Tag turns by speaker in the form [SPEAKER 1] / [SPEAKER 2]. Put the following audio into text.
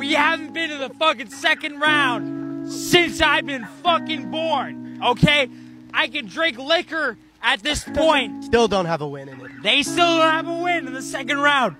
[SPEAKER 1] We haven't been to the fucking second round since I've been fucking born. Okay? I can drink liquor at this point.
[SPEAKER 2] Still don't have a win in it.
[SPEAKER 1] They still don't have a win in the second round.